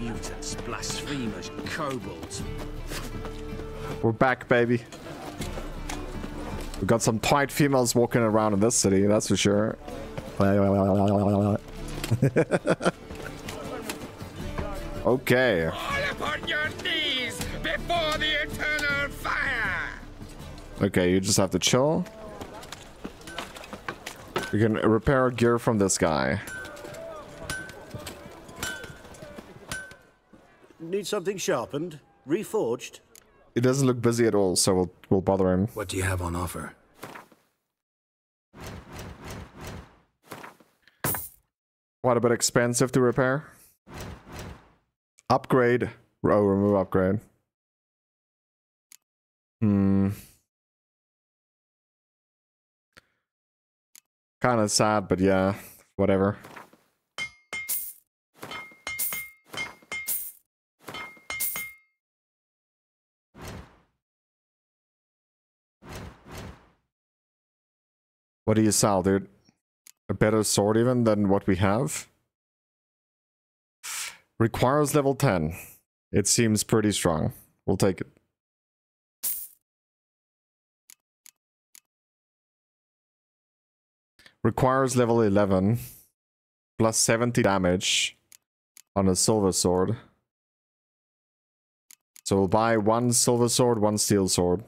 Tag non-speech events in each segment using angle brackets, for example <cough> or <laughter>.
Mutants, blasphemers, kobolds. We're back, baby. We got some tight females walking around in this city, that's for sure. <laughs> okay. All upon your knees before the eternal fire! Okay, you just have to chill. You can repair gear from this guy. Need something sharpened? Reforged? It doesn't look busy at all, so we'll, we'll bother him. What do you have on offer? Quite a bit expensive to repair. Upgrade. Oh, remove upgrade. Hmm. Kind of sad, but yeah, whatever. What do you sell, dude? A better sword even than what we have? Requires level 10. It seems pretty strong. We'll take it. Requires level 11. Plus 70 damage on a silver sword. So we'll buy one silver sword, one steel sword.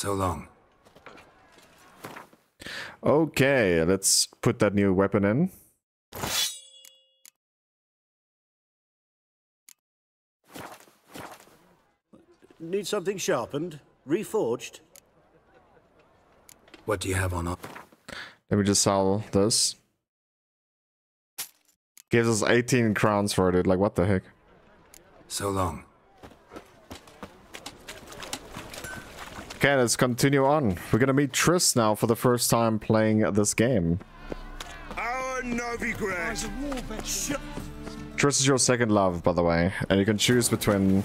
So long. Okay, let's put that new weapon in. Need something sharpened? Reforged? What do you have on offer? Let me just sell this. Gives us 18 crowns for it, dude. Like, what the heck? So long. Okay, let's continue on. We're gonna meet Triss now for the first time playing this game. Our Novigrad! Triss is your second love, by the way, and you can choose between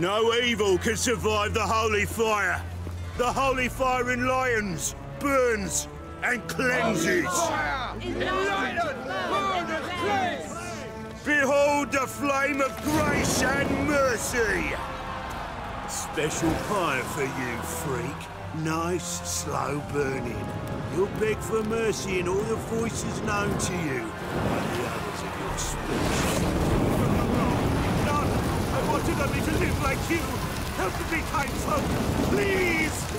No evil can survive the holy fire. The holy fire in lions burns and cleanses. Behold the flame of grace and mercy. Special fire for you, freak. Nice, slow burning. You'll beg for mercy in all the voices known to you by the others of your species. Wanted only to live like you! Help me, kind folk! Please!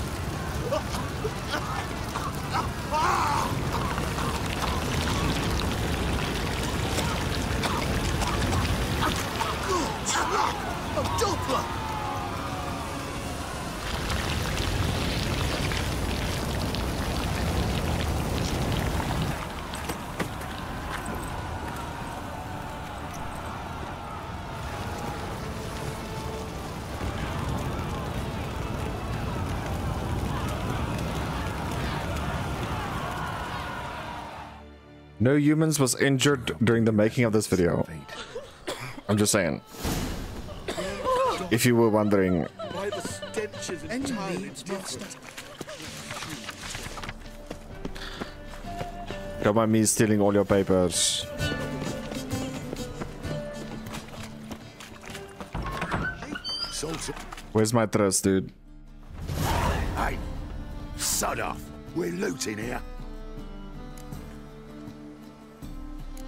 No humans was injured during the making of this video. I'm just saying. If you were wondering, don't mind me stealing all your papers. Where's my trust, dude? Hey, sod off. We're looting here.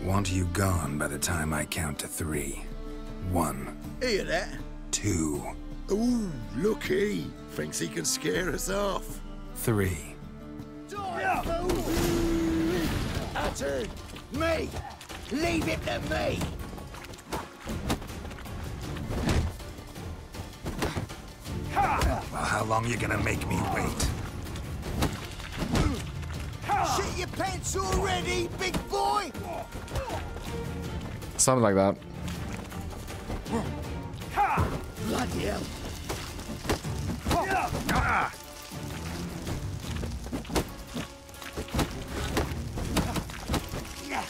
Want you gone by the time I count to three. One, Hear that? two, Ooh, looky. Thinks he can scare us off. three. Attard! Me! Leave it to me! Well, how long you gonna make me wait? Shit your pants already, big boy! Something like that. Bloody hell.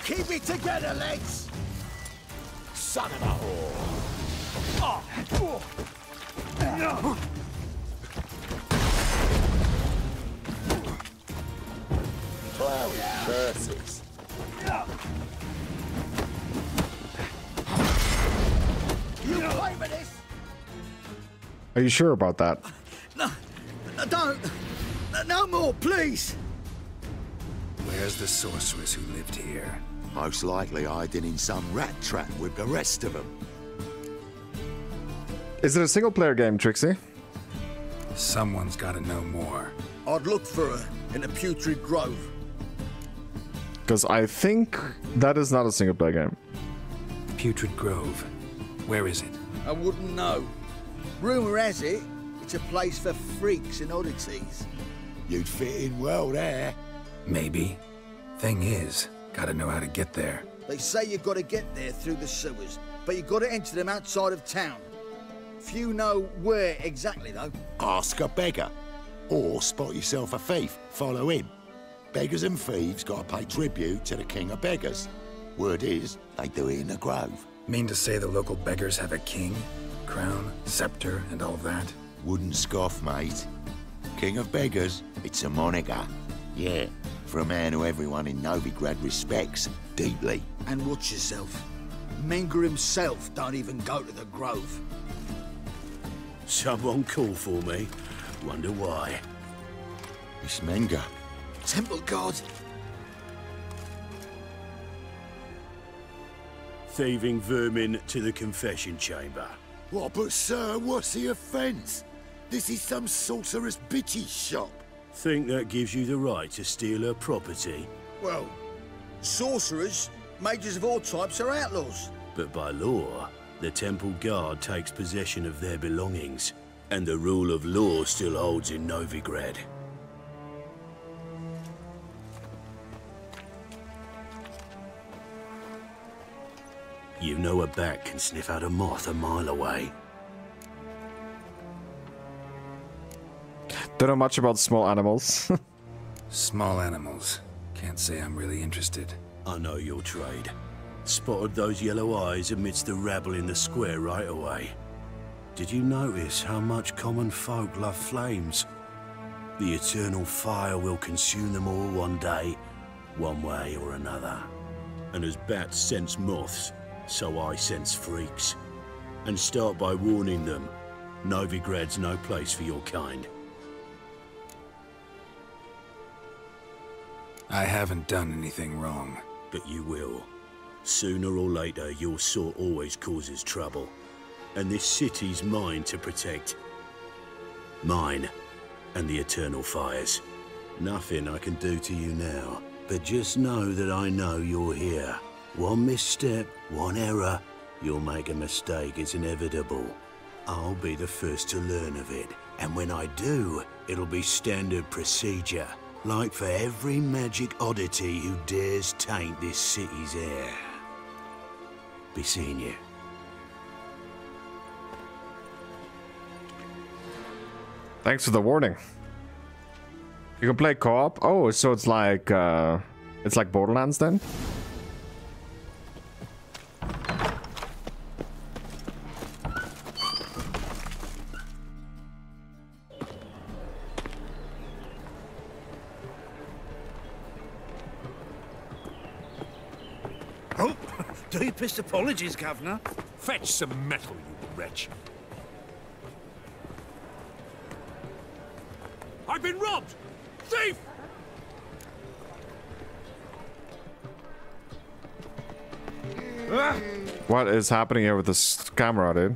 Keep it together, legs! Son of a whore! Ah. Curses. You play for this? Are you sure about that? No, don't. No more, please. Where's the sorceress who lived here? Most likely hiding in some rat trap with the rest of them. Is it a single player game, Trixie? Someone's gotta know more. I'd look for her in a putrid grove. Because I think that is not a single player game. Putrid Grove. Where is it? I wouldn't know. Rumour has it, it's a place for freaks and oddities. You'd fit in well there. Maybe. Thing is, gotta know how to get there. They say you've got to get there through the sewers, but you've got to enter them outside of town. Few know where exactly, though. Ask a beggar. Or spot yourself a thief. Follow him. Beggars and thieves gotta pay tribute to the king of beggars. Word is, they do it in the grove. Mean to say the local beggars have a king, crown, scepter, and all that? Wouldn't scoff, mate. King of beggars, it's a moniker. Yeah, for a man who everyone in Novigrad respects deeply. And watch yourself. Menge himself don't even go to the grove. Someone call for me. Wonder why. It's Menge. Temple Guard, Thieving vermin to the confession chamber. What, but sir, what's the offence? This is some sorcerer's bitchy shop. Think that gives you the right to steal her property? well, sorcerers, mages of all types are outlaws. But by law, the temple guard takes possession of their belongings, and the rule of law still holds in Novigrad. You know a bat can sniff out a moth a mile away. Don't know much about small animals. <laughs> Small animals. Can't say I'm really interested. I know your trade. Spotted those yellow eyes amidst the rabble in the square right away. Did you notice how much common folk love flames? The eternal fire will consume them all one day, one way or another. And as bats sense moths, so I sense freaks. And start by warning them, Novigrad's no place for your kind. I haven't done anything wrong. But you will. Sooner or later, your sort always causes trouble. And this city's mine to protect. Mine and the Eternal Fires. Nothing I can do to you now. But just know that I know you're here. One misstep, one error, you'll make a mistake. It's inevitable. I'll be the first to learn of it. And when I do, it'll be standard procedure. Like for every magic oddity who dares taint this city's air. Be seeing you. Thanks for the warning. You can play co-op. Oh, so it's like uh, it's like Borderlands then. Deepest apologies, Governor. Fetch some metal, you wretch. I've been robbed! Thief! What is happening here with this camera, dude?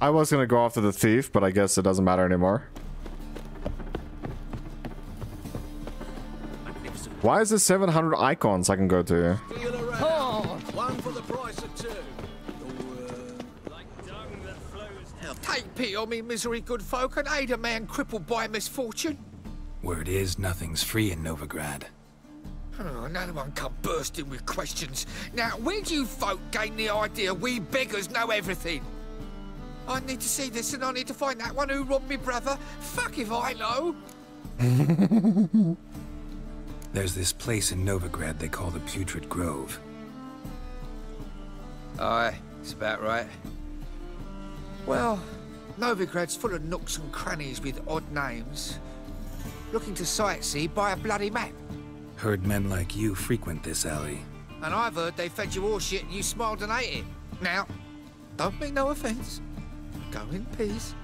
I was gonna go after the thief, but I guess it doesn't matter anymore. Why is there 700 icons I can go to? One for the price of two. Take pity on me, misery good folk, and aid a man crippled by misfortune. Word is, nothing's free in Novigrad. Oh, another one come bursting with questions. Now, where do you folk gain the idea we beggars know everything? I need to see this and I need to find that one who robbed me brother. Fuck if I know. <laughs> There's this place in Novigrad they call the Putrid Grove. Aye, it's about right. Well, Novigrad's full of nooks and crannies with odd names. Looking to sightsee, buy a bloody map. Heard men like you frequent this alley. And I've heard they fed you all shit and you smiled and ate it. Now, don't mean no offence. Go in peace.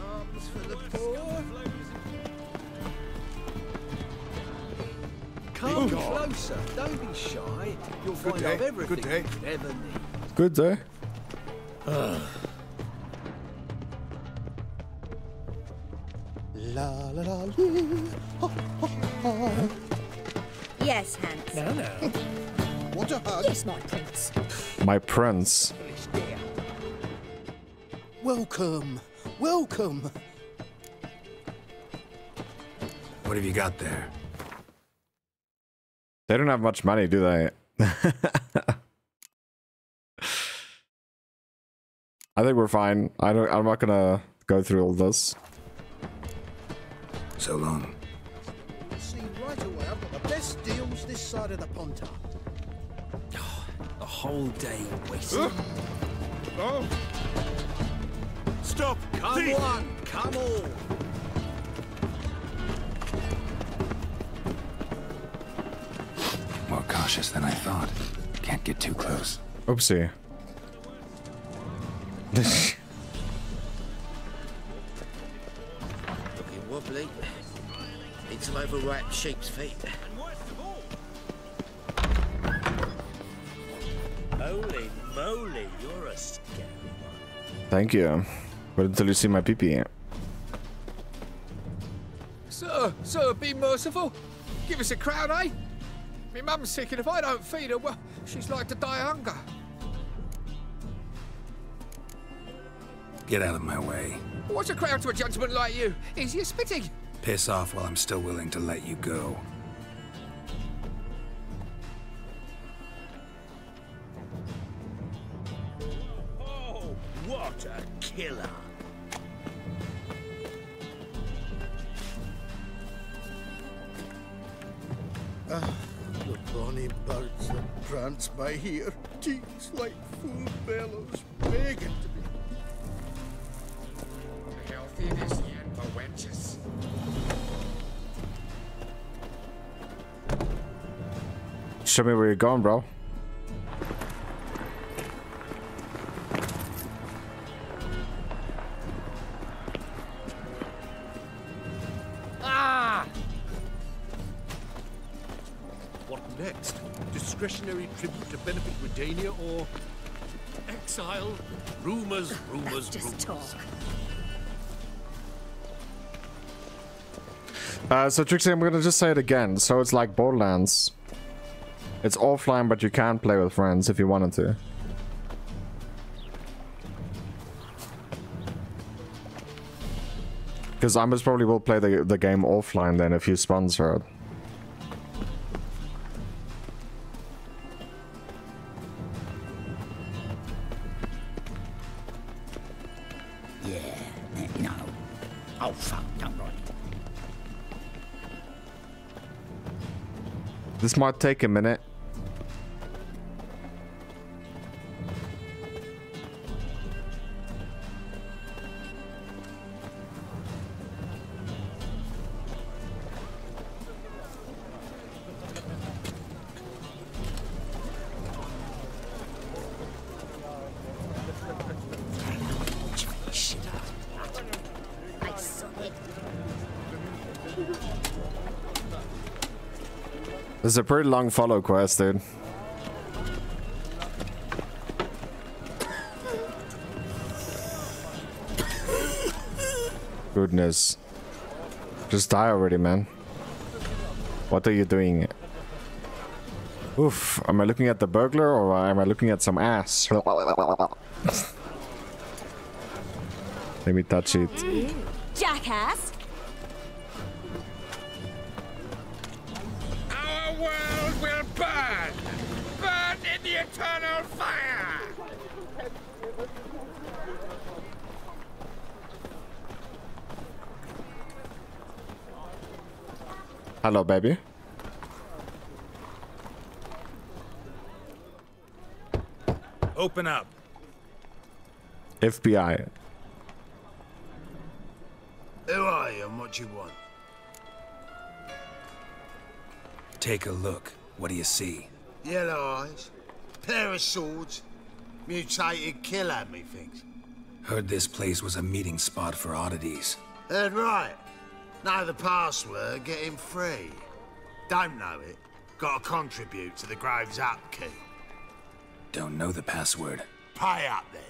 Arms for the poor. Come closer. Don't be shy. You'll find day. I've everything Good day. you could ever need. Good day. La la la lee. Ha, ha, ha. Yes, Hans. Now, now. What a hug. Yes, my prince. My prince. Welcome. Welcome. What have you got there? They don't have much money, do they? I think we're fine. I don't. I'm not gonna go through all this. So long. See right away I've got the best deals this side of the Pontar. <sighs> The whole day wasted. Oh. Stop! Come Thief! one, come all. Cautious than I thought. Can't get too close. Oopsie. Looking wobbly. Need some overripe sheep's feet. Holy moly, you're a scary Thank you. But until you see my pee Sir, sir, be merciful. Give us a crown, eh? My mum's sick, and if I don't feed her, well, she's like to die of hunger. Get out of my way. What's a crown to a gentleman like you? Easier spitting. Piss off while I'm still willing to let you go. Show me where you're going, bro. Ah! What next? Discretionary tribute to benefit Redania or exile? Rumors, rumors, Just rumors. talk. Uh, so Trixie, I'm gonna just say it again. So it's like Borderlands. It's offline, but you can play with friends if you wanted to. Because I most probably will play the the game offline then if you sponsor it. Yeah, no. Oh, fuck, don't write. This might take a minute. Is a pretty long follow quest, dude. Goodness. Just die already, man. What are you doing? Oof. Am I looking at the burglar or am I looking at some ass? <laughs> Let me touch it. Jackass. Hello, baby. Open up. FBI. Who are you and what do you want? Take a look. What do you see? Yellow eyes, pair of swords, mutated killer, methinks. Heard this place was a meeting spot for oddities. Heard right. Know the password, get him free. Don't know it, gotta contribute to the Grove's upkeep. Don't know the password. Pay up then.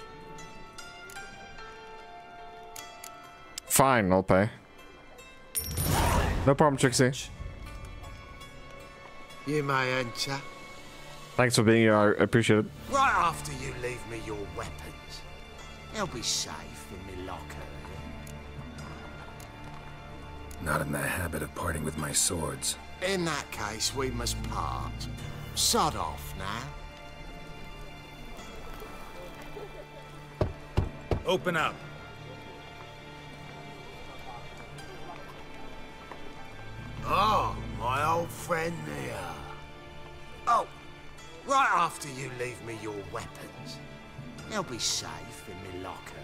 Fine, I'll pay. No problem, Trixie. You may enter. Thanks for being here. I appreciate it. Right after you leave me your weapons. They'll be safe in me locker. Not in the habit of parting with my swords. In that case, we must part. Sod off now. Open up. Oh, my old friend Nia. Right after you leave me your weapons. They'll be safe in me locker.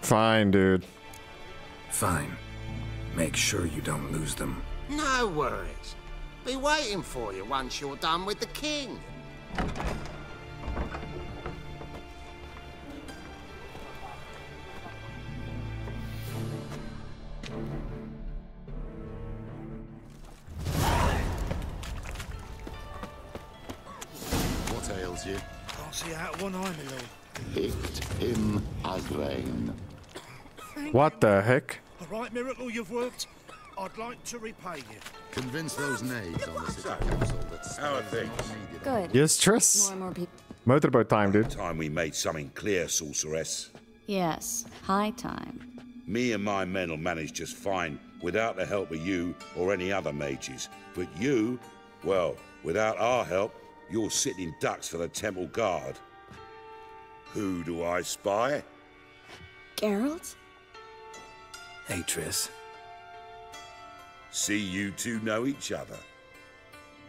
Fine, dude. Fine. Make sure you don't lose them. No worries. Be waiting for you once you're done with the king. What the heck? All right, miracle, you've worked. I'd like to repay you. Convince those knaves on the city council that How are things? Good. Yes, Triss. More and more people. Motorboat time, dude. Time we made something clear, sorceress. Yes, high time. Me and my men will manage just fine without the help of you or any other mages. But you, well, without our help, you're sitting ducks for the temple guard. Who do I spy? Geralt? Triss. See you two know each other.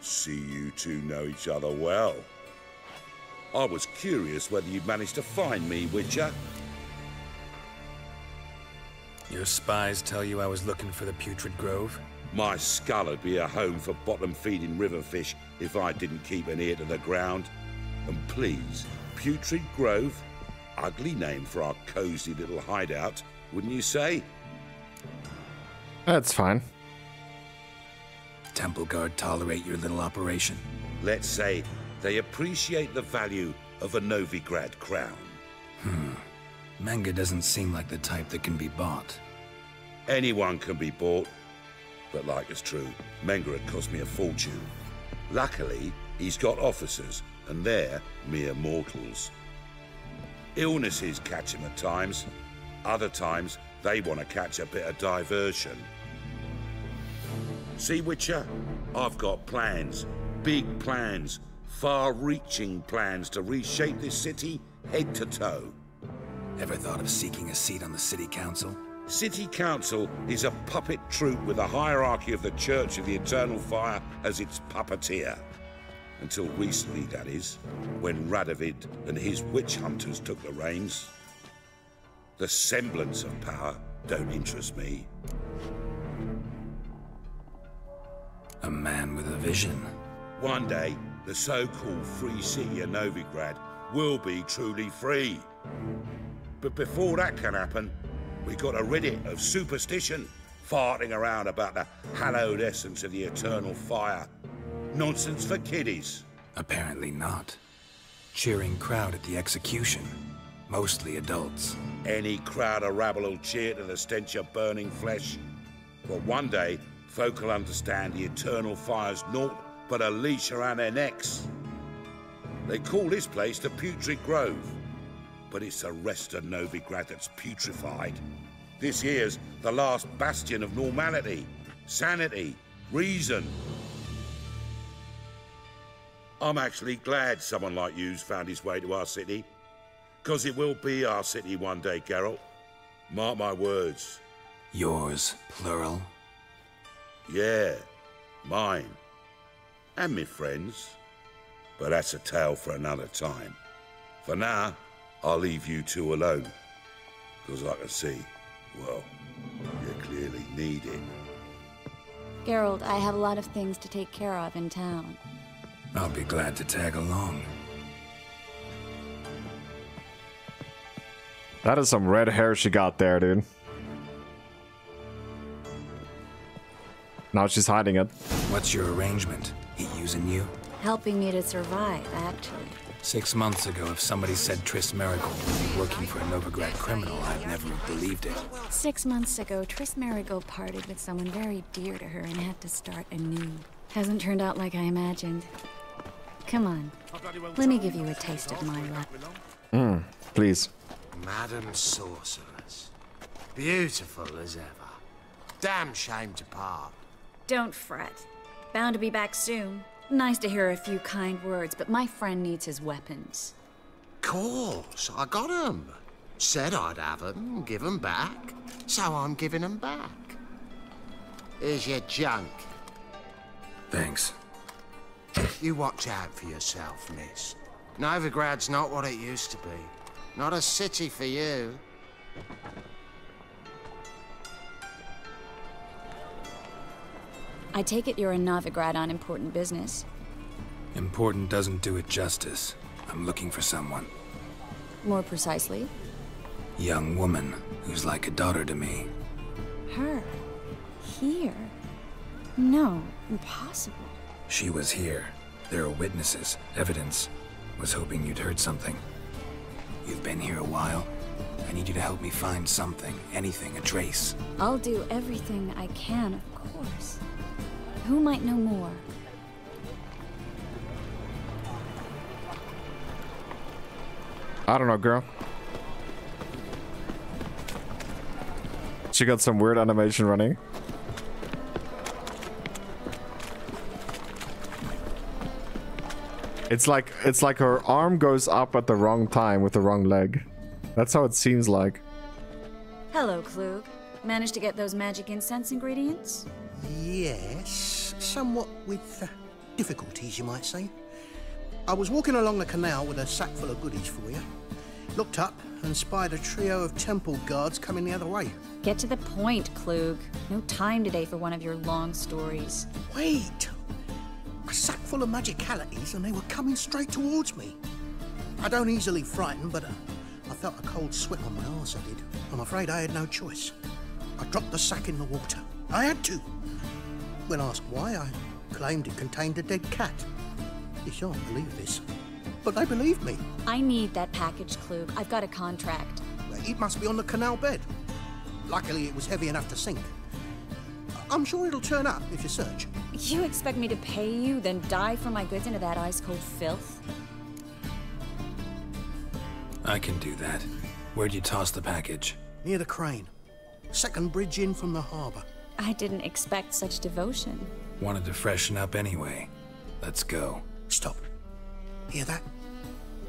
See you two know each other well. I was curious whether you'd managed to find me, Witcher. Your spies tell you I was looking for the Putrid Grove? My skull would be a home for bottom-feeding river fish if I didn't keep an ear to the ground. And please, Putrid Grove, ugly name for our cozy little hideout, wouldn't you say? That's fine. Temple Guard tolerate your little operation? Let's say they appreciate the value of a Novigrad crown. Hmm. Menge doesn't seem like the type that can be bought. Anyone can be bought, but like it's true, Menge had cost me a fortune. Luckily, he's got officers, and they're mere mortals. Illnesses catch him at times. Other times, they want to catch a bit of diversion. See, Witcher? I've got plans. Big plans. Far-reaching plans to reshape this city head to toe. Ever thought of seeking a seat on the city council? City Council is a puppet troupe with a hierarchy of the Church of the Eternal Fire as its puppeteer. Until recently, that is, when Radovid and his witch hunters took the reins. The semblance of power don't interest me. A man with a vision. One day, the so-called free city of Novigrad will be truly free. But before that can happen, we gotta rid it of superstition, farting around about the hallowed essence of the eternal fire. Nonsense for kiddies. Apparently not. Cheering crowd at the execution. Mostly adults. Any crowd of rabble will cheer to the stench of burning flesh. But one day, folk will understand the eternal fire's naught but a leash around their necks. They call this place the Putrid Grove, but it's the rest of Novigrad that's putrefied. This here's the last bastion of normality, sanity, reason. I'm actually glad someone like you's found his way to our city. Because it will be our city one day, Geralt. Mark my words. Yours, plural? Yeah, mine. And me friends. But that's a tale for another time. For now, I'll leave you two alone. Because I can see, well, you clearly need it. Geralt, I have a lot of things to take care of in town. I'll be glad to tag along. That is some red hair she got there, dude. Now she's hiding it. What's your arrangement? He using you? Helping me to survive, actually. Six months ago, if somebody said Triss Merigold would be working for a Novigrad criminal, I'd never have believed it. Six months ago, Triss Merigold parted with someone very dear to her and had to start anew. Hasn't turned out like I imagined. Come on. Let me give you a taste of my luck. Mm, please. Madam Sorceress. Beautiful as ever. Damn shame to part. Don't fret. Bound to be back soon. Nice to hear a few kind words, but my friend needs his weapons. Course, I got 'em. Said I'd have 'em, give 'em back. So I'm giving 'em back. Here's your junk. Thanks. You watch out for yourself, miss. Novigrad's not what it used to be. Not a city for you. I take it you're in Novigrad on important business. Important doesn't do it justice. I'm looking for someone. More precisely, Young woman who's like a daughter to me. her. Here. No, impossible. She was here. There are witnesses, evidence. Was hoping you'd heard something. You've been here a while. I need you to help me find something, anything, a trace. I'll do everything I can, of course. Who might know more? I don't know, girl. She got some weird animation running. It's like it's like her arm goes up at the wrong time with the wrong leg. That's how it seems like. Hello, Klug. Managed to get those magic incense ingredients? Yes, somewhat with uh, difficulties, you might say. I was walking along the canal with a sack full of goodies for you. Looked up and spied a trio of temple guards coming the other way. Get to the point, Klug. No time today for one of your long stories. Wait! A sack full of magicalities and they were coming straight towards me. I don't easily frighten, but uh, I felt a cold sweat on my arse, I did. I'm afraid I had no choice. I dropped the sack in the water. I had to. When asked why, I claimed it contained a dead cat. You shan't believe this. But they believed me. I need that package, Klug. I've got a contract. It must be on the canal bed. Luckily, it was heavy enough to sink. I'm sure it'll turn up if you search. You expect me to pay you, then dive for my goods into that ice-cold filth? I can do that. Where'd you toss the package? Near the crane. Second bridge in from the harbour. I didn't expect such devotion. Wanted to freshen up anyway. Let's go. Stop. Hear that?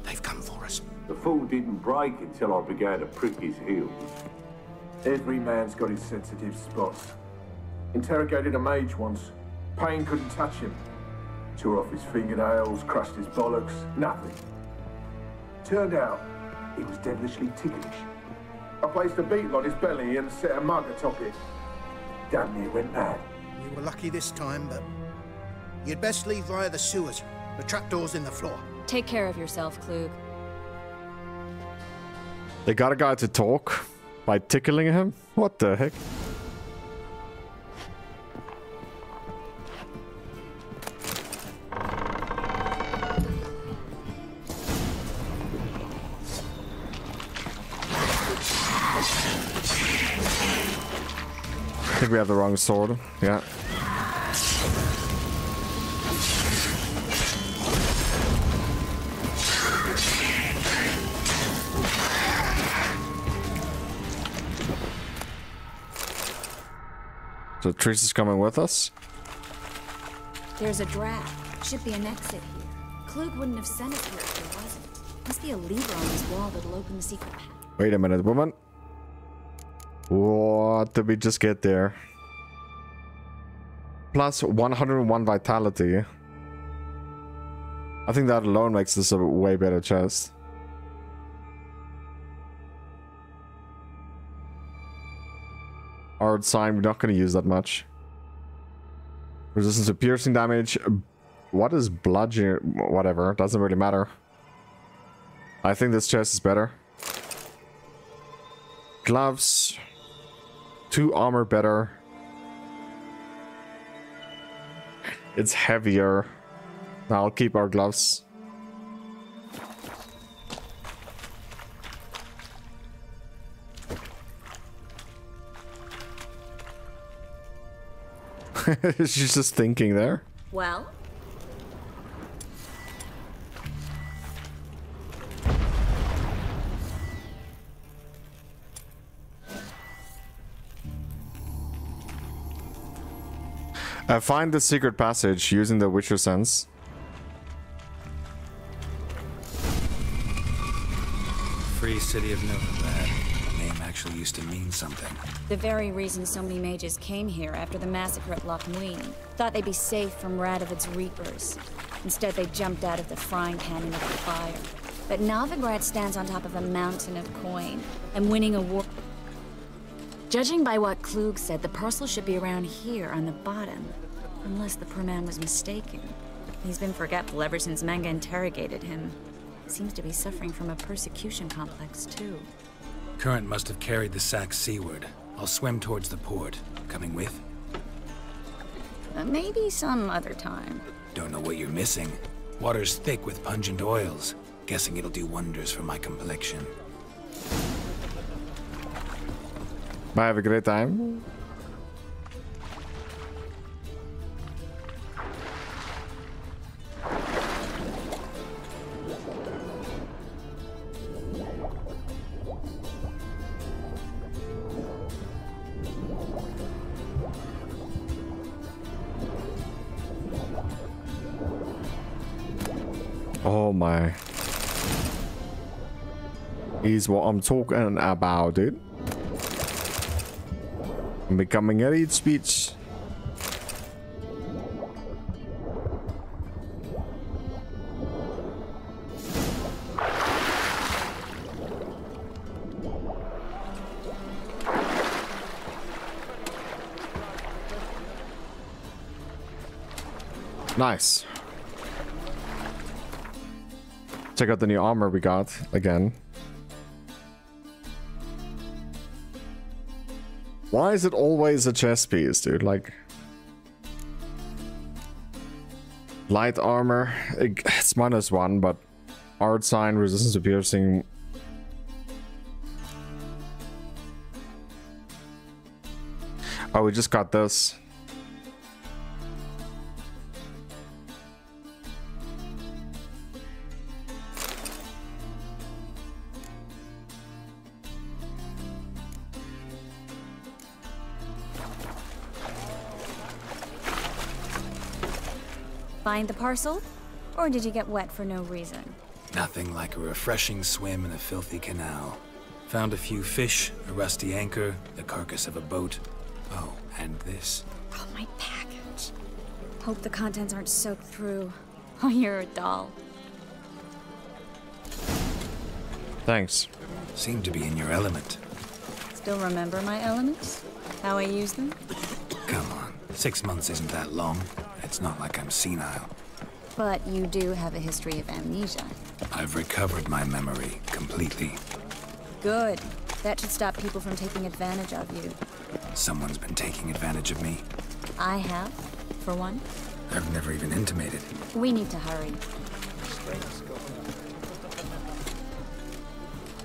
They've come for us. The fool didn't break until I began to prick his heels. Every man's got his sensitive spots. Interrogated a mage once. Pain couldn't touch him. Tore off his fingernails, crushed his bollocks, nothing. Turned out, he was devilishly ticklish. I placed a beetle on his belly and set a mug atop it. Damn near went mad. You were lucky this time, but you'd best leave via the sewers. The trapdoor's in the floor. Take care of yourself, Klug. They got a guy to talk by tickling him? What the heck? Think we have the wrong sword. Yeah. So Triss is coming with us. There's a draft. Should be an exit here. Klug wouldn't have sent us here if there wasn't. Must be a lever on this wall that'll open the secret path. Wait a minute, woman. What did we just get there? Plus 101 vitality. I think that alone makes this a way better chest. Aard sign, we're not going to use that much. Resistance to piercing damage. What is bludgeoning? Whatever, doesn't really matter. I think this chest is better. Gloves. Two armor better. It's heavier. I'll keep our gloves. <laughs> She's just thinking there. Well? Uh, find the secret passage using the Witcher sense. Free City of Novigrad. The name actually used to mean something. The very reason so many mages came here after the massacre at Loch Muinne. Thought they'd be safe from Radovid's reapers. Instead, they jumped out of the frying pan into the fire. But Novigrad stands on top of a mountain of coin, and winning a war... Judging by what Klug said, the parcel should be around here on the bottom. Unless the poor man was mistaken. He's been forgetful ever since Menge interrogated him. Seems to be suffering from a persecution complex, too. Current must have carried the sack seaward. I'll swim towards the port. Coming with? Uh, maybe some other time. Don't know what you're missing. Water's thick with pungent oils. Guessing it'll do wonders for my complexion. Bye, have a great time. Is what I'm talking about, dude. I'm becoming a read speech. Nice. Check out the new armor we got again. Why is it always a chest piece, dude? Like... Light armor, it's minus one, but Aard sign, resistance to piercing. Oh, we just got this. Find the parcel? Or did you get wet for no reason? Nothing like a refreshing swim in a filthy canal. Found a few fish, a rusty anchor, the carcass of a boat. Oh, and this. Oh, my package. Hope the contents aren't soaked through. <laughs> Oh, you're a doll. Thanks. Seem to be in your element. Still remember my elements? How I use them? Come on. Six months isn't that long. It's not like I'm senile. But you do have a history of amnesia. I've recovered my memory completely. Good. That should stop people from taking advantage of you. Someone's been taking advantage of me. I have, for one. I've never even intimated. We need to hurry.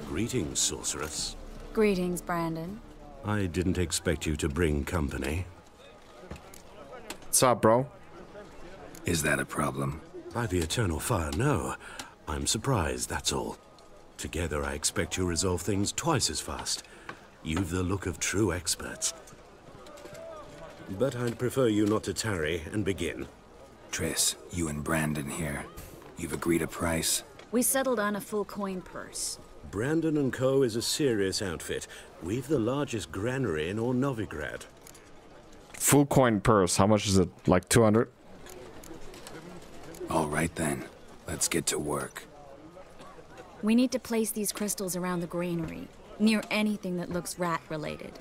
Greetings, sorceress. Greetings, Brandon. I didn't expect you to bring company. What's up, bro? Is that a problem? By the eternal fire, no. I'm surprised, that's all. Together, I expect you resolve things twice as fast. You've the look of true experts. But I'd prefer you not to tarry and begin. Triss, you and Brandon here. You've agreed a price? We settled on a full coin purse. Brandon and Co. is a serious outfit. We've the largest granary in all Novigrad. Full coin purse. How much is it? Like 200? All right then. Let's get to work. We need to place these crystals around the granary, near anything that looks rat-related.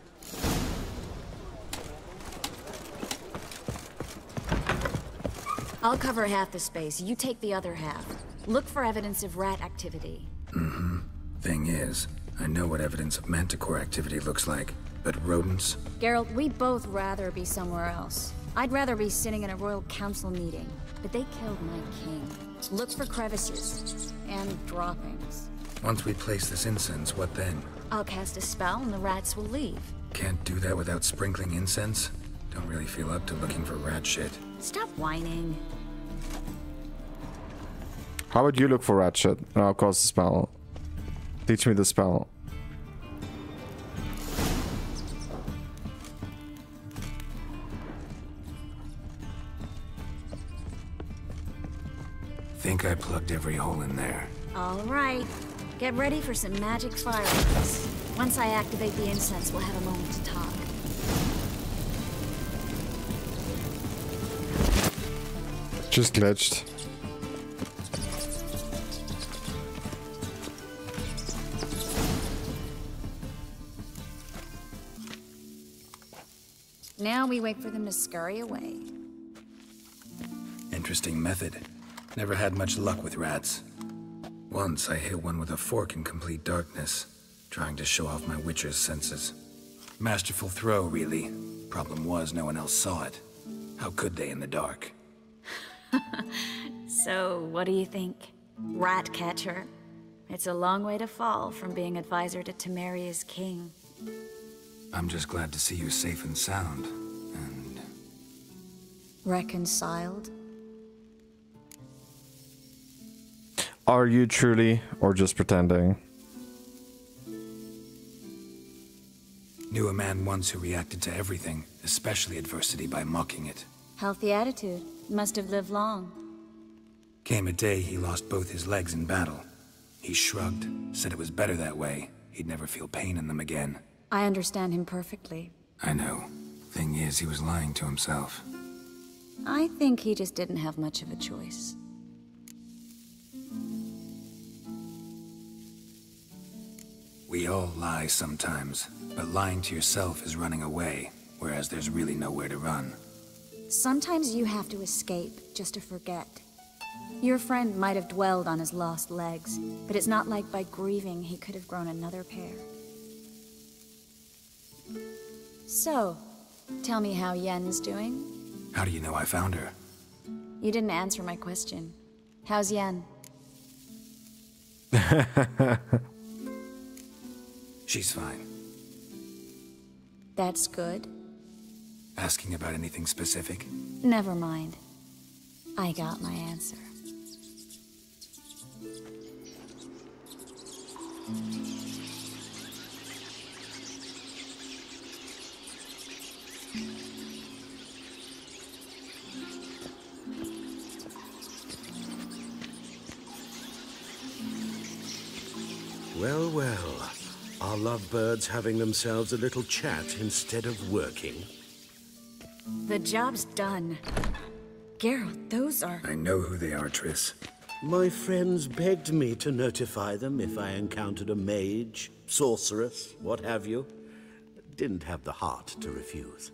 I'll cover half the space, you take the other half. Look for evidence of rat activity. Mm-hmm. Thing is, I know what evidence of manticore activity looks like, but rodents? Geralt, we'd both rather be somewhere else. I'd rather be sitting in a royal council meeting, but they killed my king. Look for crevices and droppings. Once we place this incense, what then? I'll cast a spell and the rats will leave. Can't do that without sprinkling incense? Don't really feel up to looking for rat shit. Stop whining. How would you look for rat shit? And I'll cast the spell. Teach me the spell. Think I plugged every hole in there. All right. Get ready for some magic fireworks. Once I activate the incense, we'll have a moment to talk. Just glitched. Now we wait for them to scurry away. Interesting method. Never had much luck with rats. Once I hit one with a fork in complete darkness, trying to show off my witcher's senses. Masterful throw, really. Problem was, no one else saw it. How could they in the dark? <laughs> So, what do you think? Rat catcher? It's a long way to fall from being advisor to Temeria's king. I'm just glad to see you safe and sound. And Reconciled? Are you truly, or just pretending? knew a man once who reacted to everything, especially adversity, by mocking it. Healthy attitude. Must have lived long. Came a day he lost both his legs in battle. He shrugged, said it was better that way. He'd never feel pain in them again. I understand him perfectly. I know. Thing is, he was lying to himself. I think he just didn't have much of a choice. We all lie sometimes, but lying to yourself is running away, whereas there's really nowhere to run. Sometimes you have to escape just to forget. Your friend might have dwelled on his lost legs, but it's not like by grieving he could have grown another pair. So, tell me how Yen's doing? How do you know I found her? You didn't answer my question. How's Yen? <laughs> She's fine. That's good. Asking about anything specific? Never mind. I got my answer. Well, well. Are lovebirds having themselves a little chat instead of working? The job's done. Geralt, those are... I know who they are, Triss. My friends begged me to notify them if I encountered a mage, sorceress, what have you. Didn't have the heart to refuse.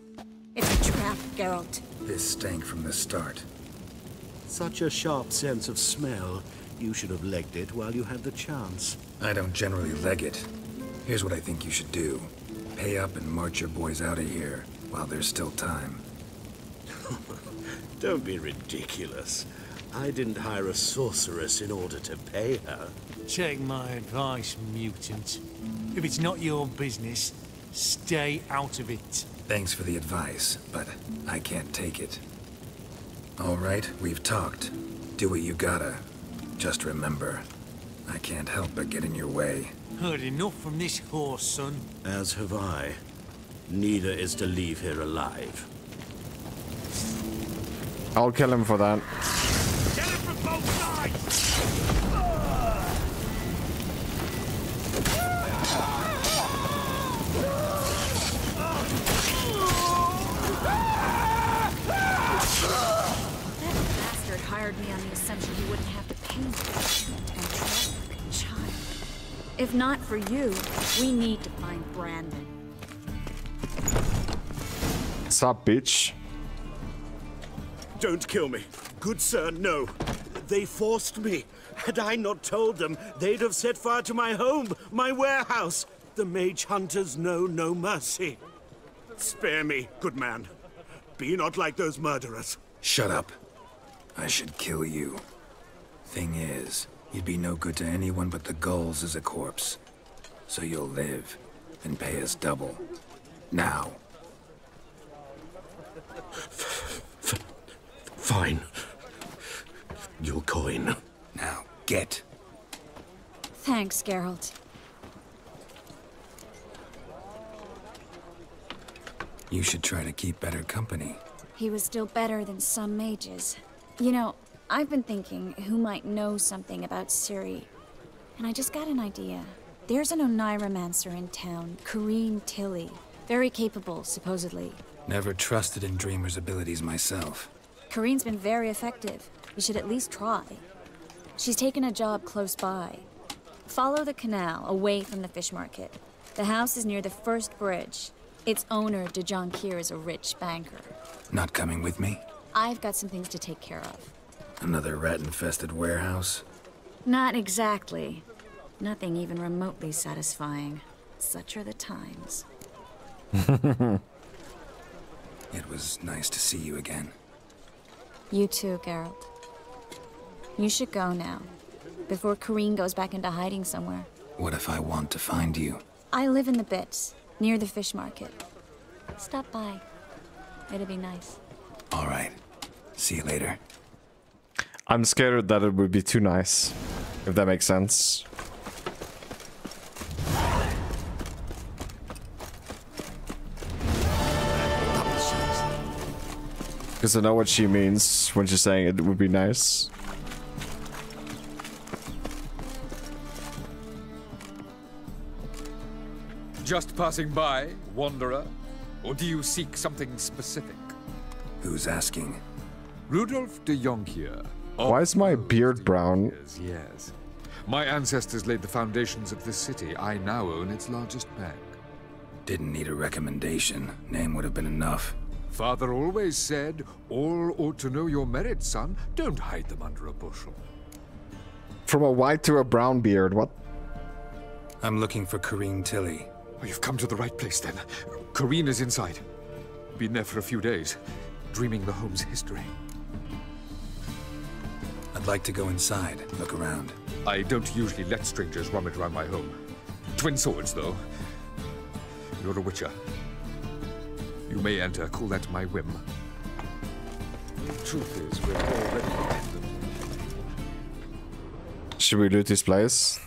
It's a trap, Geralt. This stank from the start. Such a sharp sense of smell. You should have legged it while you had the chance. I don't generally leg it. Here's what I think you should do. Pay up and march your boys out of here while there's still time. <laughs> Don't be ridiculous. I didn't hire a sorceress in order to pay her. Take my advice, mutant. If it's not your business, stay out of it. Thanks for the advice, but I can't take it. All right, we've talked. Do what you gotta. Just remember, I can't help but get in your way. Heard enough from this horse, son. As have I. Neither is to leave here alive. I'll kill him for that. Get him from both sides! That bastard hired me on the assumption he wouldn't have to pay me. And traffic, child. If not for you, we need to find Brandon. What's up, bitch? Don't kill me. Good sir, no. They forced me. Had I not told them, they'd have set fire to my home, my warehouse. The mage hunters know no mercy. Spare me, good man. Be not like those murderers. Shut up. I should kill you. Thing is, you'd be no good to anyone but the gulls as a corpse. So you'll live and pay us double. Now. Fine. Your coin. Now, get. Thanks, Geralt. You should try to keep better company. He was still better than some mages. You know, I've been thinking who might know something about Ciri, And I just got an idea. There's an Oneiromancer in town, Corinne Tilly. Very capable, supposedly. Never trusted in Dreamer's abilities myself. Corinne's been very effective. You should at least try. She's taken a job close by. Follow the canal, away from the fish market. The house is near the first bridge. Its owner, Dejon Kier, is a rich banker. Not coming with me? I've got some things to take care of. Another rat-infested warehouse? Not exactly. Nothing even remotely satisfying. Such are the times. <laughs> It was nice to see you again. You too, Geralt. You should go now, before Corinne goes back into hiding somewhere. What if I want to find you? I live in the Bits, near the fish market. Stop by. It'd be nice. All right. See you later. I'm scared that it would be too nice. If that makes sense. Because I know what she means when she's saying it would be nice. Just passing by, wanderer? Or do you seek something specific? Who's asking? Rudolf de Jonkier. Why is my oh. beard brown? Yes, yes. My ancestors laid the foundations of this city. I now own its largest bank. Didn't need a recommendation. Name would have been enough. Father always said, all ought to know your merits, son. Don't hide them under a bushel. From a white to a brown beard, what? I'm looking for Corinne Tilly. Oh, you've come to the right place then. Corinne is inside. Been there for a few days, dreaming the home's history. I'd like to go inside, look around. I don't usually let strangers rummage around my home. Twin swords, though. You're a witcher. You may enter, call that my whim. Truth is, we're already dependent. Should we loot this place?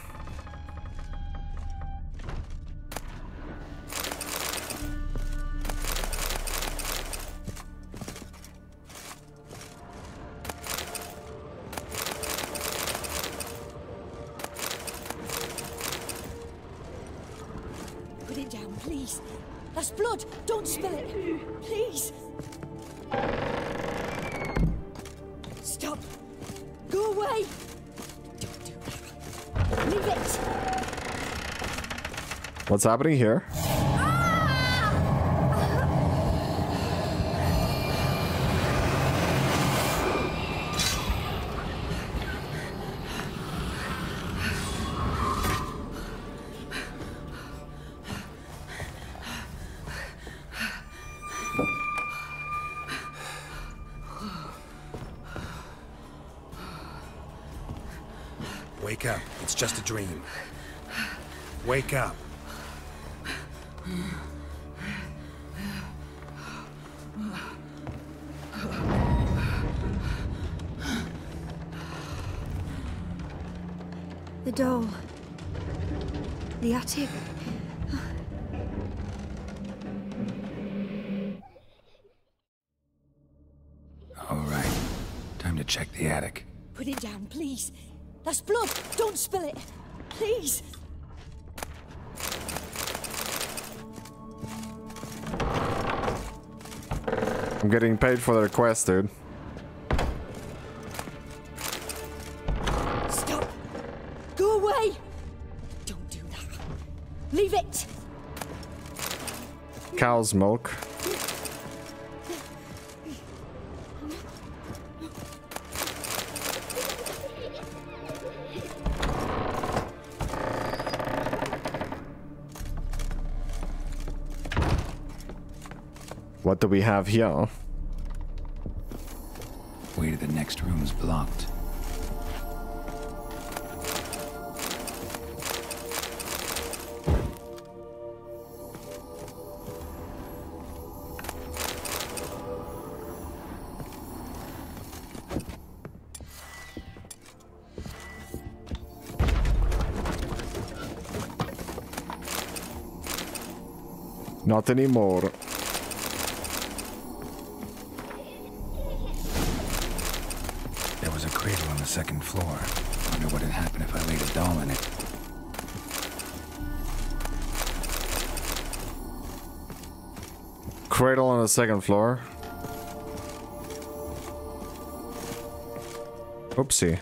What's happening here? Wake up. It's just a dream. Wake up. Check the attic. Put it down, please. That's blood. Don't spill it. Please. I'm getting paid for the request, dude. Stop. Go away. Don't do that. Leave it. Cow's milk. Do we have here? Way to the next room's blocked. Not anymore. Second floor. Oopsie.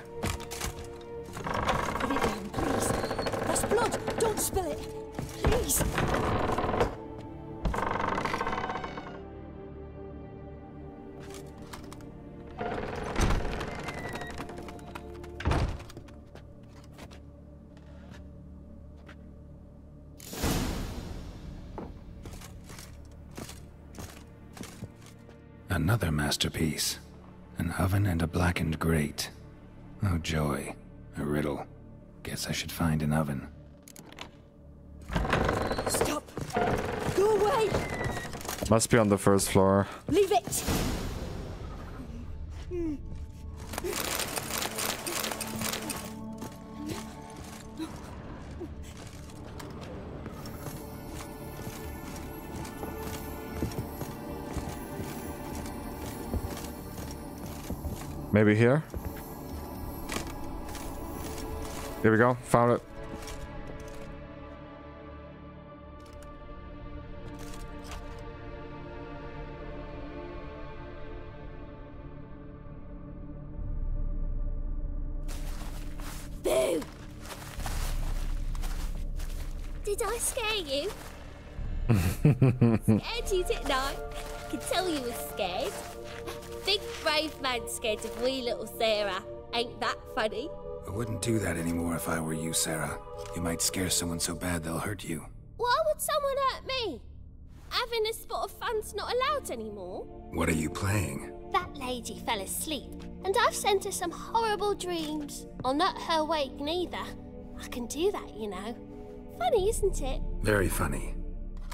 Another masterpiece. An oven and a blackened grate. Oh joy. A riddle. Guess I should find an oven. Stop. Go away. Must be on the first floor. Leave it. Maybe here? Here we go. Found it. Scared of wee little Sarah. Ain't that funny? I wouldn't do that anymore if I were you, Sarah. You might scare someone so bad they'll hurt you. Why would someone hurt me? Having a spot of fun's not allowed anymore. What are you playing? That lady fell asleep, and I've sent her some horrible dreams. I'll not her wake neither. I can do that, you know. Funny, isn't it? Very funny.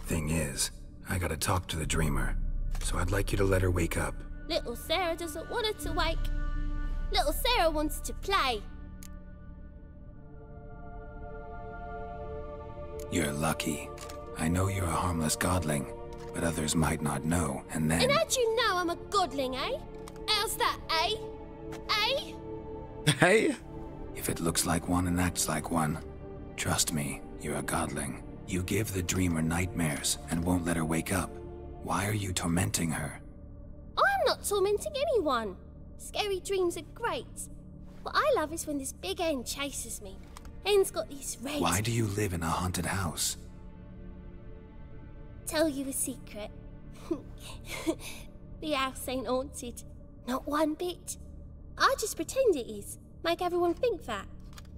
Thing is, I gotta talk to the dreamer, so I'd like you to let her wake up. Little Sarah doesn't want her to wake. Little Sarah wants to play. You're lucky. I know you're a harmless godling, but others might not know, and then... And how'd you know I'm a godling, eh? How's that, eh? Eh? Hey? If it looks like one and acts like one, trust me, you're a godling. You give the dreamer nightmares and won't let her wake up. Why are you tormenting her? I'm not tormenting anyone. Scary dreams are great. What I love is when this big end chases me. End's got these red. Why do you live in a haunted house? Tell you a secret. <laughs> the house ain't haunted. Not one bit. I just pretend it is. Make everyone think that.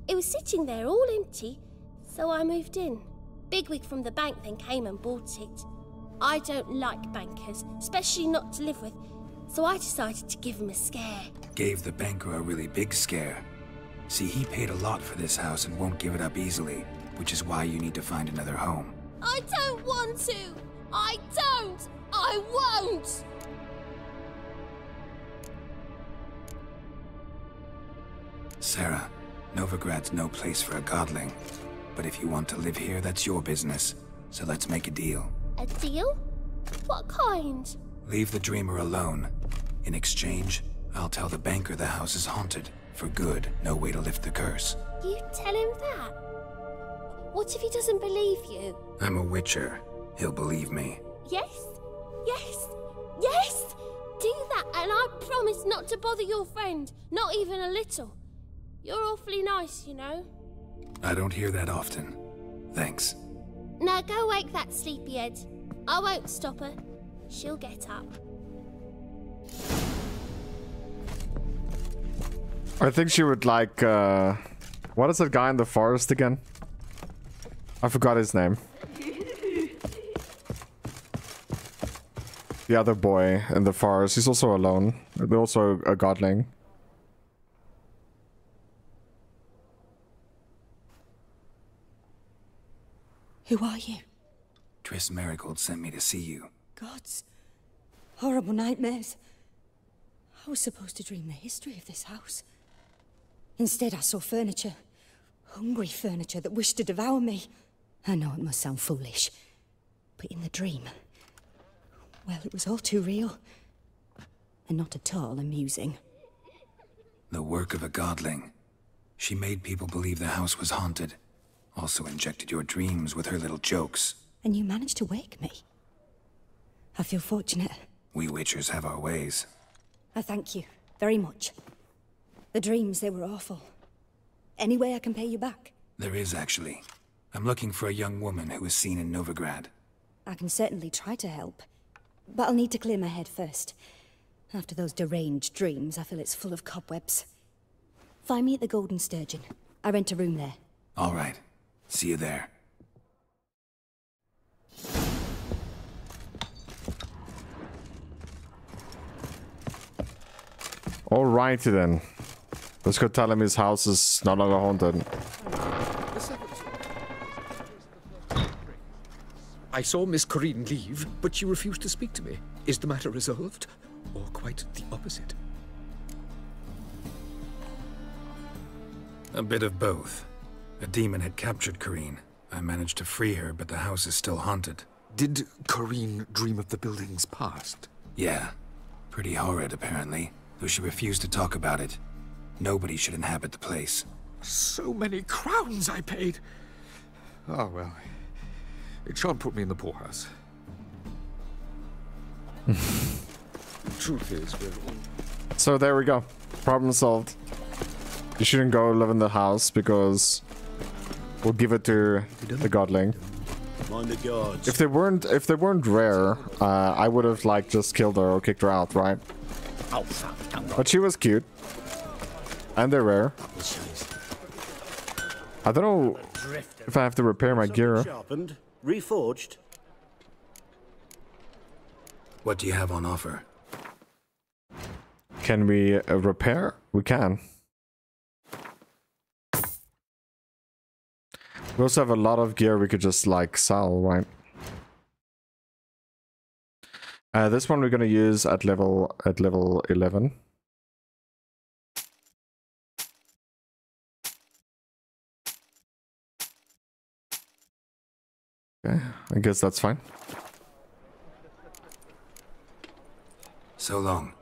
It was sitting there all empty, so I moved in. Bigwig from the bank then came and bought it. I don't like bankers, especially not to live with, so I decided to give him a scare. Gave the banker a really big scare. See, he paid a lot for this house and won't give it up easily, which is why you need to find another home. I don't want to! I don't! I won't! Sarah, Novigrad's no place for a godling. But if you want to live here, that's your business. So let's make a deal. A deal? What kind? Leave the dreamer alone. In exchange, I'll tell the banker the house is haunted. For good, no way to lift the curse. You tell him that? What if he doesn't believe you? I'm a witcher. He'll believe me. Yes? Yes? Yes! Do that, and I promise not to bother your friend. Not even a little. You're awfully nice, you know. I don't hear that often. Thanks. Now go wake that sleepyhead. I won't stop her. She'll get up. I think she would like, uh... What is that guy in the forest again? I forgot his name. The other boy in the forest, he's also alone. They're also a godling. Who are you? Triss Merigold sent me to see you. Gods. Horrible nightmares. I was supposed to dream the history of this house. Instead, I saw furniture. Hungry furniture that wished to devour me. I know it must sound foolish, but in the dream, well, it was all too real. And not at all amusing. The work of a godling. She made people believe the house was haunted. Also injected your dreams with her little jokes. And you managed to wake me. I feel fortunate. We witchers have our ways. I thank you very much. The dreams, they were awful. Any way I can pay you back? There is, actually. I'm looking for a young woman who was seen in Novigrad. I can certainly try to help. But I'll need to clear my head first. After those deranged dreams, I feel it's full of cobwebs. Find me at the Golden Sturgeon. I rent a room there. All right. See you there. Alrighty then. Let's go tell him his house is no longer haunted. I saw Miss Corinne leave, but she refused to speak to me. Is the matter resolved? Or quite the opposite? A bit of both. A demon had captured Corinne. I managed to free her, but the house is still haunted. Did Corinne dream of the building's past? Yeah. Pretty horrid, apparently. Though she refused to talk about it. Nobody should inhabit the place. So many crowns I paid. Oh, well. It shan't put me in the poorhouse. <laughs> Truth is, we're all... So there we go. Problem solved. You shouldn't go live in the house because we'll give it to the godling. Mind the guards. If they weren't if they weren't rare, uh, I would have like just killed her or kicked her out, right? Oh. But she was cute. And they're rare. I don't know if I have to repair my gear. Sharpened, reforged. What do you have on offer? Can we uh, repair? We can. We also have a lot of gear we could just like sell, right? Uh, this one we're gonna use at level at level 11. Okay, I guess that's fine. So long.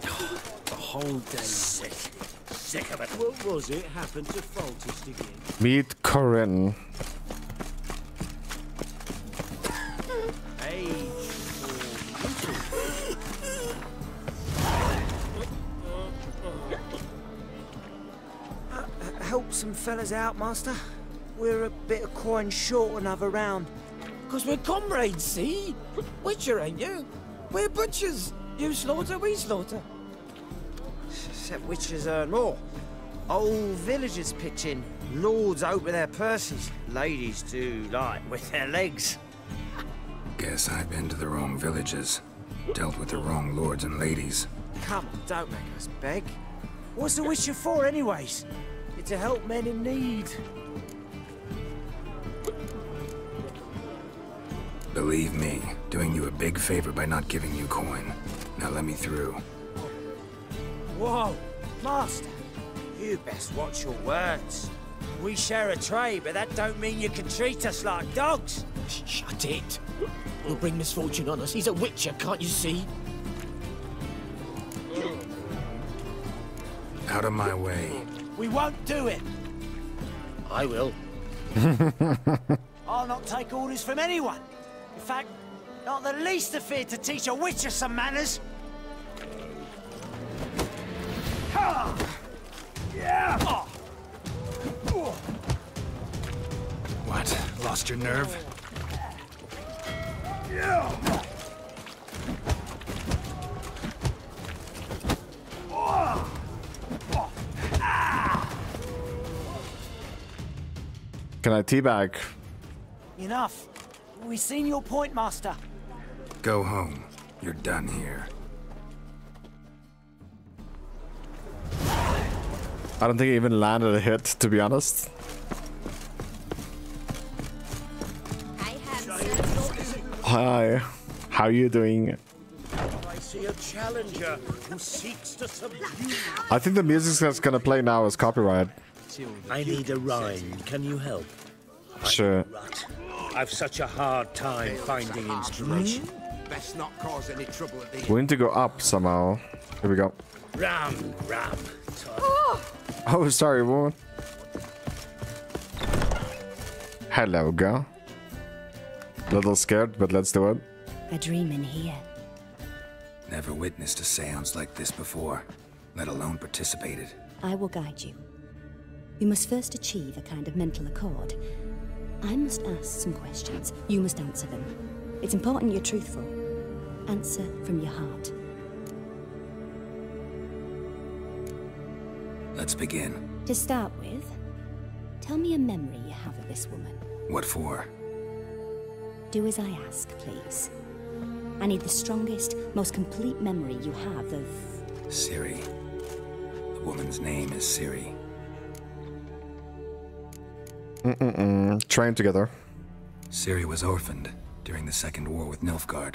The whole day sick. Sick of it. What was it happened to Foltest again? Meet Corinne. Some fellas out, Master. We're a bit of coin short another round. Because we're comrades, see? Witcher, ain't you? We're butchers. You slaughter, we slaughter. Except witchers earn more. Old villagers pitch in. Lords open their purses. Ladies do like with their legs. Guess I've been to the wrong villages. Dealt with the wrong lords and ladies. Come on, don't make us beg. What's the witcher for, anyways? It's to help men in need. Believe me, doing you a big favor by not giving you coin. Now let me through. Whoa, Master. You best watch your words. We share a trade, but that don't mean you can treat us like dogs. Shut it. We'll bring misfortune on us. He's a witcher, can't you see? Out of my way. We won't do it. I will. <laughs> <laughs> I'll not take orders from anyone. In fact, not the least afeard to teach a witcher some manners. Ha! Yeah! What? Lost your nerve? <laughs> Yeah! Can I teabag? Enough. We've seen your point, Master. Go home. You're done here. I don't think he even landed a hit, to be honest. Hi. How are you doing? I see a challenger who seeks to subdue. I think the music that's gonna play now is copyright. I need a rhyme. Can you help? Sure. I've such a hard time finding inspiration. Hmm? Best not cause any trouble at the We need to go up somehow. Here we go. Ram, ram. <laughs> Oh, sorry, woman. Hello, girl. Little scared, but let's do it. A dream in here. Never witnessed a seance like this before, let alone participated. I will guide you. We must first achieve a kind of mental accord. I must ask some questions. You must answer them. It's important you're truthful. Answer from your heart. Let's begin. To start with, tell me a memory you have of this woman. What for? Do as I ask, please. I need the strongest, most complete memory you have of. Ciri. The woman's name is Ciri. Mm-mm-mm. Train together. Ciri was orphaned during the Second War with Nilfgaard.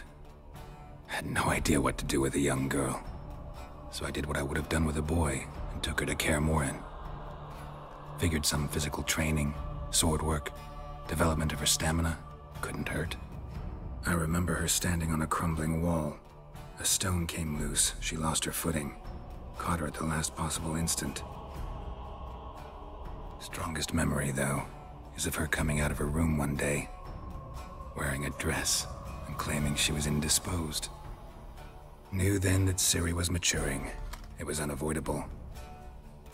Had no idea what to do with a young girl. So I did what I would have done with a boy and took her to Kaer Morhen. Figured some physical training, sword work, development of her stamina couldn't hurt. I remember her standing on a crumbling wall. A stone came loose, she lost her footing. Caught her at the last possible instant. Strongest memory, though, is of her coming out of her room one day, wearing a dress and claiming she was indisposed. Knew then that Ciri was maturing. It was unavoidable.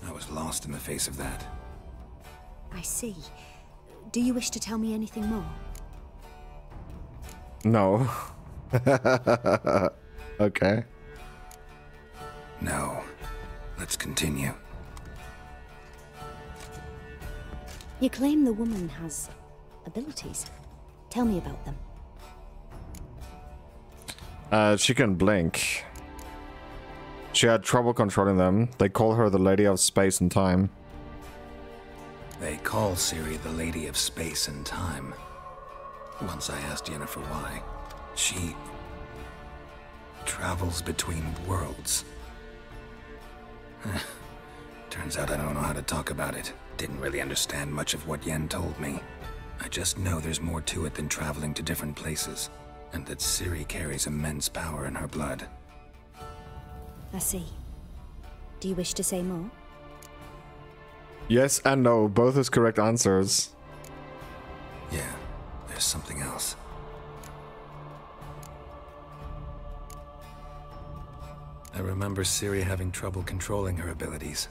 I was lost in the face of that. I see. Do you wish to tell me anything more? No. <laughs> okay. No. Let's continue. You claim the woman has abilities. Tell me about them. Uh, she can blink. She had trouble controlling them. They call her the Lady of Space and Time. They call Ciri the Lady of Space and Time. Once I asked Yennefer why. She travels between worlds. <laughs> Turns out I don't know how to talk about it. Didn't really understand much of what Yen told me. I just know there's more to it than traveling to different places, and that Ciri carries immense power in her blood. I see. Do you wish to say more? Yes and no, both is correct answers. Yeah, there's something else. I remember Ciri having trouble controlling her abilities.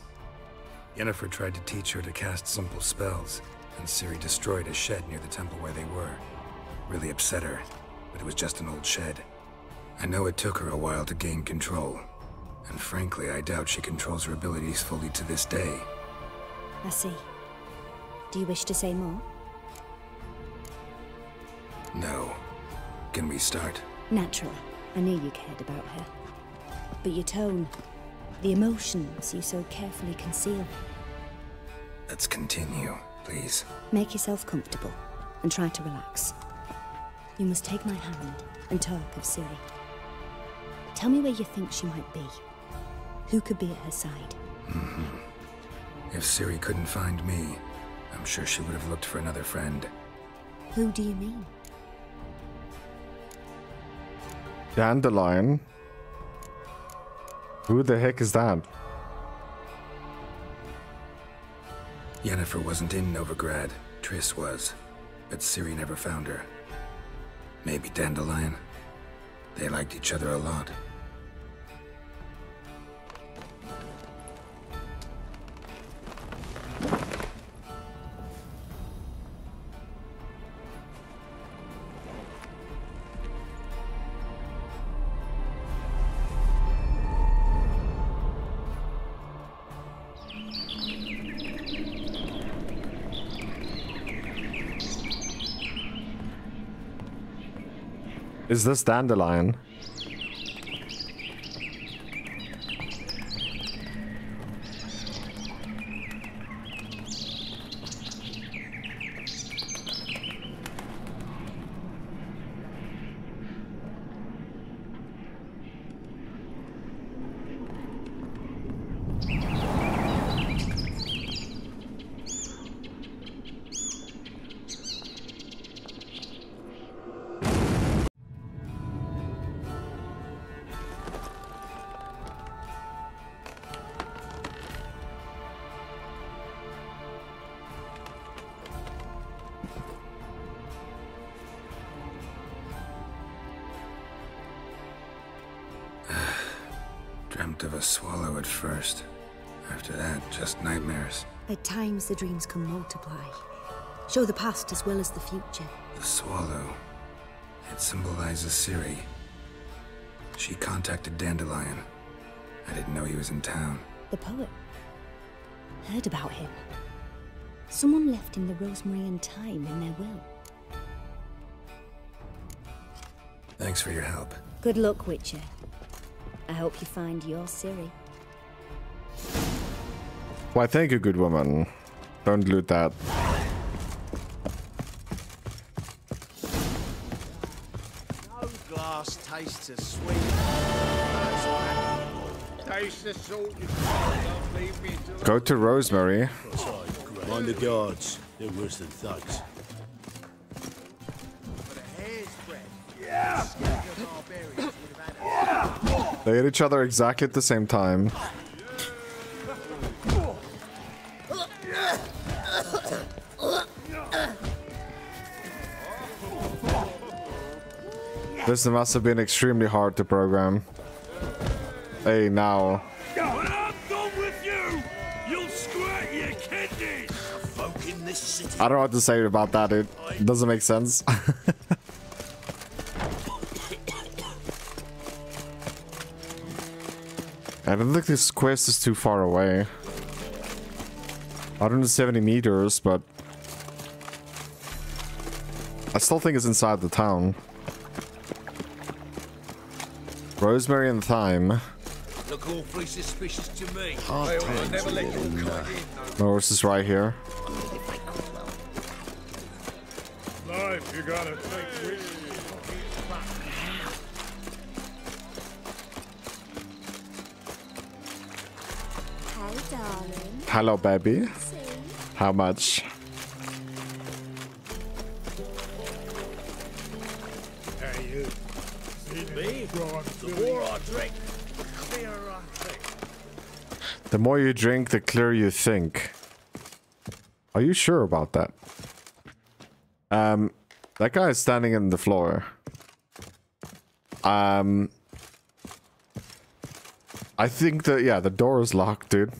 Yennefer tried to teach her to cast simple spells, and Ciri destroyed a shed near the temple where they were. Really upset her, but it was just an old shed. I know it took her a while to gain control, and frankly, I doubt she controls her abilities fully to this day. I see. Do you wish to say more? No. Can we start? Naturally. I knew you cared about her. But your tone, the emotions you so carefully conceal. Let's continue, please. Make yourself comfortable and try to relax. You must take my hand and talk of Ciri. Tell me where you think she might be. Who could be at her side? Mhm. If Ciri couldn't find me, I'm sure she would have looked for another friend. Who do you mean? Dandelion. Who the heck is that? Yennefer wasn't in Novigrad. Triss was. But Ciri never found her. Maybe Dandelion. They liked each other a lot. Is this dandelion? Of a swallow at first. After that, just nightmares. At times, the dreams can multiply, show the past as well as the future. The swallow. It symbolizes Ciri. She contacted Dandelion. I didn't know he was in town. The poet. Heard about him. Someone left him the rosemary and thyme in their will. Thanks for your help. Good luck, Witcher. I hope you find your Ciri. Why, thank you, good woman. Don't loot that. No glass tastes as sweet. Taste the salt you don't leave me to Go to Rosemary. Mind the guards. They're worse than thugs. They hit each other exactly at the same time. This must have been extremely hard to program. Hey, now. When I'm done with you, you'll squirt your kidneys. Folk in this city. I don't know what to say about that. It doesn't make sense. <laughs> I don't think this quest is too far away. 170 meters, but I still think it's inside the town. Rosemary and thyme. Look awfully suspicious to me. Hard Hey, times I'll never let you them, cut in. My horse is right here. Life, you gotta take Hello, baby. How much? Hey, you. Me? The more I drink, the clearer I think. The more you drink, the clearer you think. Are you sure about that? Um, that guy is standing in the floor. Um, I think that, yeah, the door is locked, dude.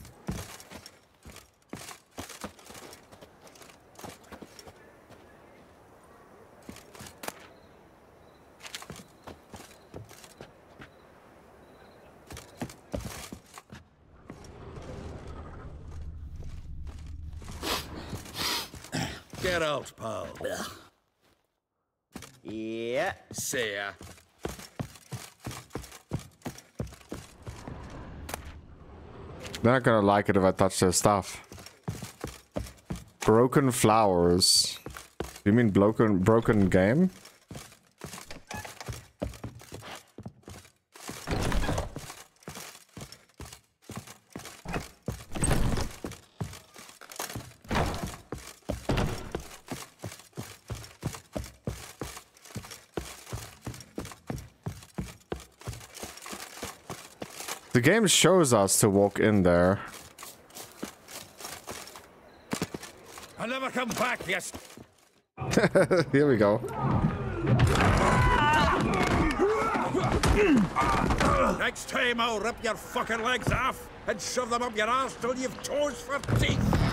Get out, pal. Yeah. See ya. They're not gonna like it if I touch their stuff. Broken flowers. You mean broken broken game? The game shows us to walk in there. I never come back, yes. <laughs> Here we go. Next time I'll rip your fucking legs off and shove them up your ass till you've toes for teeth.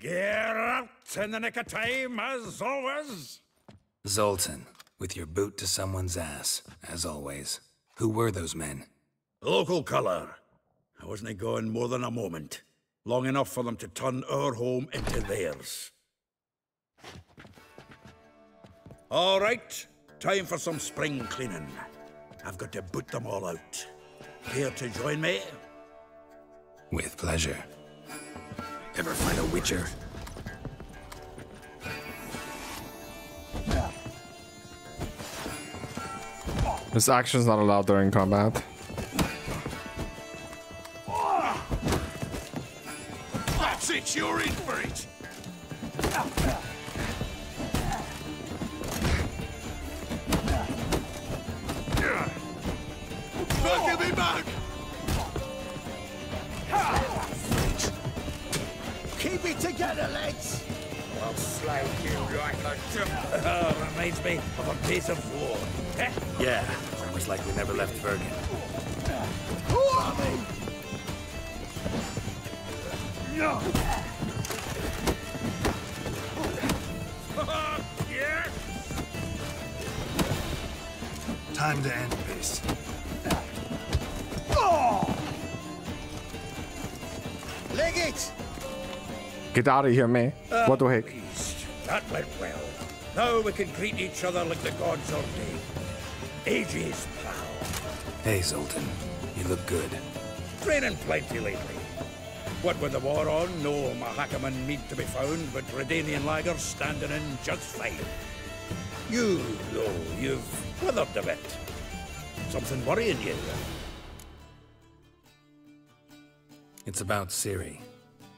Get out in the nick of time, as always. Zoltan, with your boot to someone's ass, as always. Who were those men? Local colour. I wasn't gone more than a moment. Long enough for them to turn our home into theirs. All right, time for some spring cleaning. I've got to boot them all out. Care to join me? With pleasure. Ever find a witcher? This action is not allowed during combat. That's it, you're in for it. Time to end this. Leg it! Get out of here, man. Ah, what the heck? Pleased. That went well. Now we can greet each other like the gods ordained. Ages, pal. Hey, Zoltan. You look good. Training plenty lately. What with the war on, no Mahakaman need to be found, but Redanian lagers standing in just fine. You, though, you've withered a bit. Something worrying you? It's about Ciri.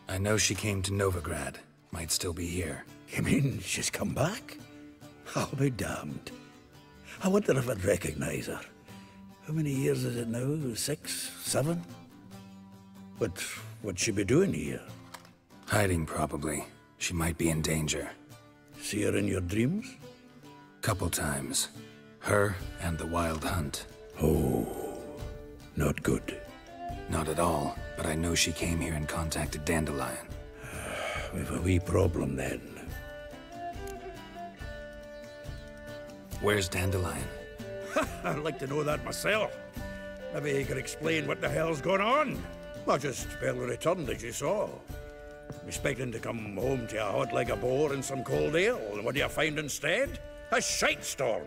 I know she came to Novigrad. Might still be here. You mean she's come back? I'll be damned. I wonder if I'd recognize her. How many years is it now? Six? Seven? But what'd she be doing here? Hiding, probably. She might be in danger. See her in your dreams? Couple times. Her and the Wild Hunt. Oh, not good. Not at all, but I know she came here and contacted Dandelion. <sighs> We've a wee problem then. Where's Dandelion? <laughs> I'd like to know that myself. Maybe he could explain what the hell's going on. I just barely returned, as you saw. Expecting to come home to a hot leg of boar and some cold ale, and what do you find instead? A shite storm.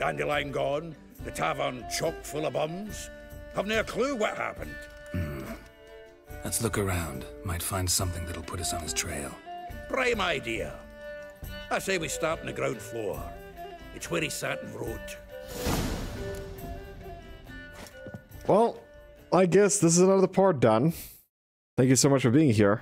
Dandelion gone, the tavern chock full of bums. Have no clue what happened. Hmm. Let's look around. Might find something that'll put us on his trail. Prime idea. I say we start on the ground floor. It's where he sat and wrote. Well, I guess this is another part done. Thank you so much for being here.